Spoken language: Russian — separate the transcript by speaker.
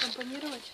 Speaker 1: компонировать.